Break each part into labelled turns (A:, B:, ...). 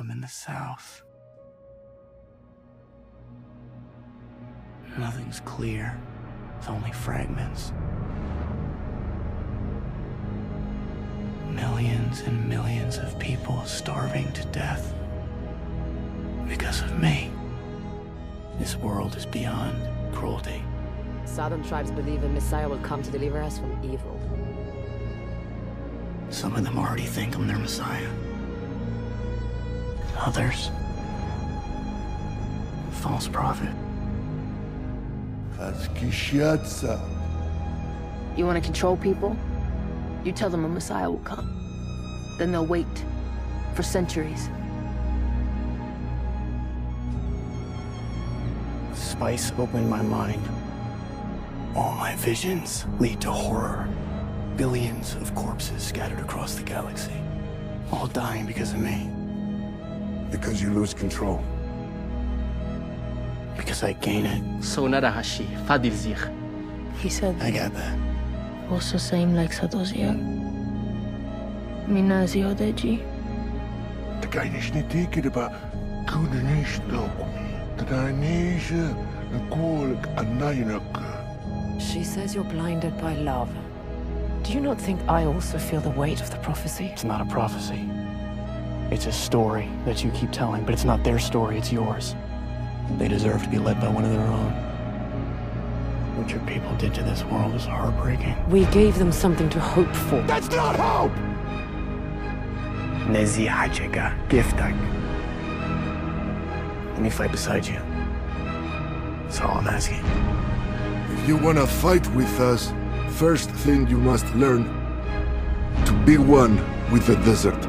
A: I'm in the south. Nothing's clear. It's only fragments. Millions and millions of people starving to death. Because of me. This world is beyond cruelty.
B: Southern tribes believe a messiah will come to deliver us from evil.
A: Some of them already think I'm their messiah others. False prophet.
B: You want to control people? You tell them a messiah will come. Then they'll wait for centuries.
A: Spice opened my mind. All my visions lead to horror. Billions of corpses scattered across the galaxy, all dying because of me.
C: Because you lose control.
A: Because I gain it.
D: Sonara hashi, fadilzir.
E: He said,
A: I got that.
E: also same like Sadozia. Mina ziodeji.
C: Da kan je niet denken dat kunnen niet stoken. Dat hij niet een koorlijk aan nijnuk.
F: She says you're blinded by love. Do you not think I also feel the weight of the prophecy?
A: It's not a prophecy. It's a story that you keep telling, but it's not their story, it's yours. They deserve to be led by one of their own. What your people did to this world is heartbreaking.
F: We gave them something to hope for.
C: That's not hope!
A: Nezi Hachega, Giftak. Let me fight beside you. That's all I'm asking.
C: If you wanna fight with us, first thing you must learn to be one with the desert.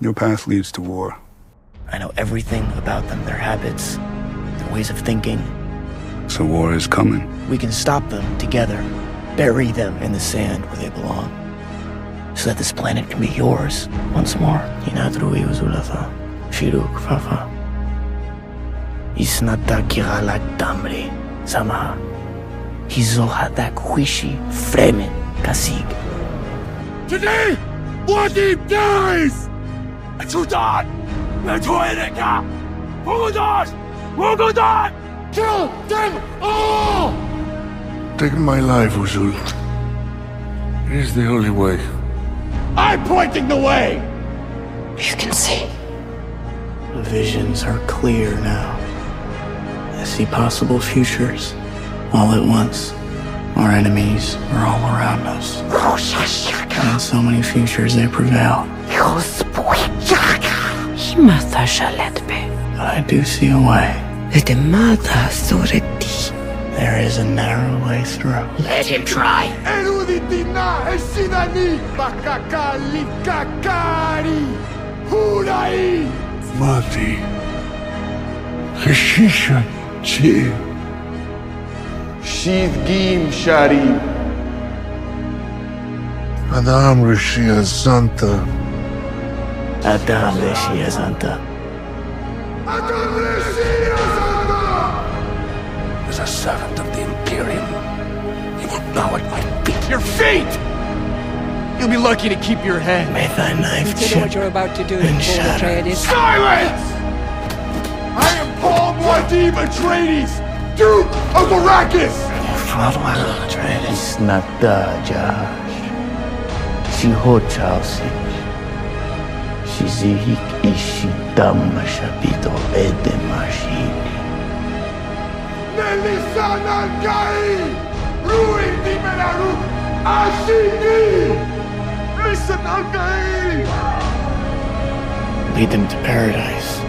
G: Your path leads to war.
A: I know everything about them, their habits, their ways of thinking.
G: So war is coming.
A: We can stop them together, bury them in the sand where they belong, so that this planet can be yours once more. Inadrui Uzulafa, Shiruk Fafa. Isnata Kiralak Damri, Samaha. Hizoha Dakwishi Fremen Kasig.
C: Today, Wadi dies! Tudan! Metuereka! Hugudas! Hugudan! Kill them all! Take my life, Usul. It is the only way. I'm pointing the way!
H: You can see.
A: The visions are clear now. I see possible futures all at once. Our enemies are all around us. And in so many futures they prevail
H: mother shall it
A: be. I do see a way.
H: But the mother saw it. deep.
A: There is a narrow way through.
H: Let him try.
C: Mati. Хищища чи. Шидгим shari, Адам Ришия Санта Santa
A: Adam Leshia Santa.
C: Madame Rishia Santa As a servant of the Imperium You will bow at my feet Your feet! You'll be lucky to keep your head
A: May thy knife
H: Consider
A: chip
H: what you're about to do
A: and
H: before
A: shatter.
C: Silence! I am Paul Muad'Dib Atreides, Duke of Arrakis!
A: Fadwa Atreides Nata Jahash. Shihochausi. Shizihik Ishidam Shabito Edemashik.
C: Nelisan Al-Gai! Ruin di Melaruk! Ashiki! Lisan Al-Gaib!
A: Lead them to paradise.